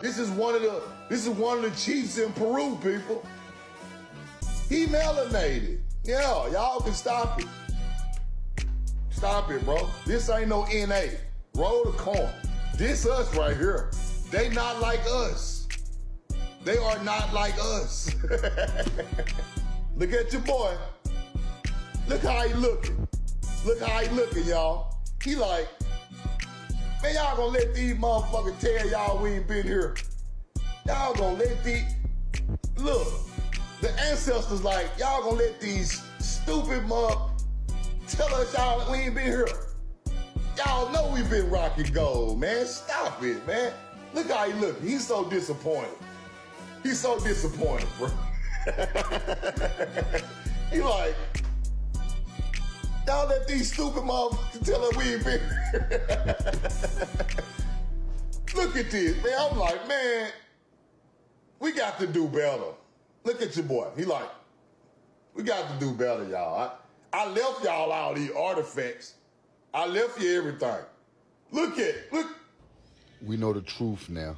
This is one of the this is one of the chiefs in Peru, people. He melanated. Yeah, y'all can stop it. Stop it, bro. This ain't no NA. Roll the corn. This us right here. They not like us. They are not like us. Look at your boy. Look how he looking. Look how he looking, y'all. He like, man, y'all gonna let these motherfuckers tell y'all we ain't been here. Y'all gonna let these, look, the ancestors like, y'all gonna let these stupid mother tell us y'all we ain't been here. Y'all know we been rocking gold, man. Stop it, man. Look how he look. He's so disappointed. He's so disappointed, bro. y'all let these stupid motherfuckers tell us we ain't been Look at this, man. I'm like, man, we got to do better. Look at your boy. He like, we got to do better, y'all. I, I left y'all all these artifacts. I left you everything. Look at, look. We know the truth now.